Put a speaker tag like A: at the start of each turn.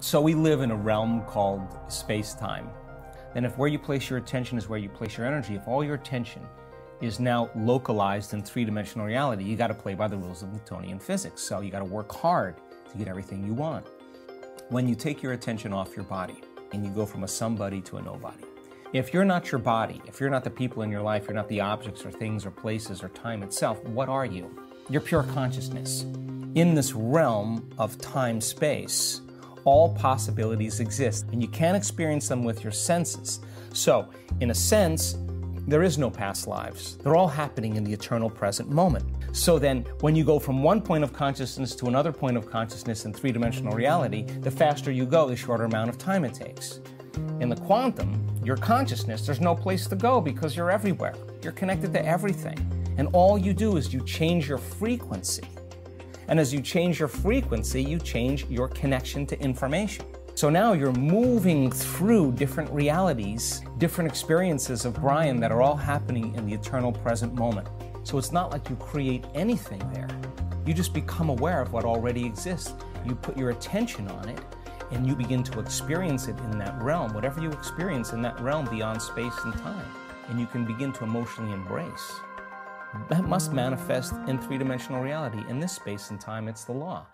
A: So we live in a realm called space time. And if where you place your attention is where you place your energy, if all your attention is now localized in three dimensional reality, you got to play by the rules of Newtonian physics. So you got to work hard to get everything you want. When you take your attention off your body and you go from a somebody to a nobody, if you're not your body, if you're not the people in your life, you're not the objects or things or places or time itself, what are you? You're pure consciousness. In this realm of time space, all possibilities exist, and you can't experience them with your senses. So, in a sense, there is no past lives. They're all happening in the eternal present moment. So then, when you go from one point of consciousness to another point of consciousness in three dimensional reality, the faster you go, the shorter amount of time it takes. In the quantum, your consciousness, there's no place to go because you're everywhere. You're connected to everything. And all you do is you change your frequency. And as you change your frequency, you change your connection to information. So now you're moving through different realities, different experiences of Brian that are all happening in the eternal present moment. So it's not like you create anything there. You just become aware of what already exists. You put your attention on it and you begin to experience it in that realm, whatever you experience in that realm beyond space and time. And you can begin to emotionally embrace must manifest in three dimensional reality. In this space and time, it's the law.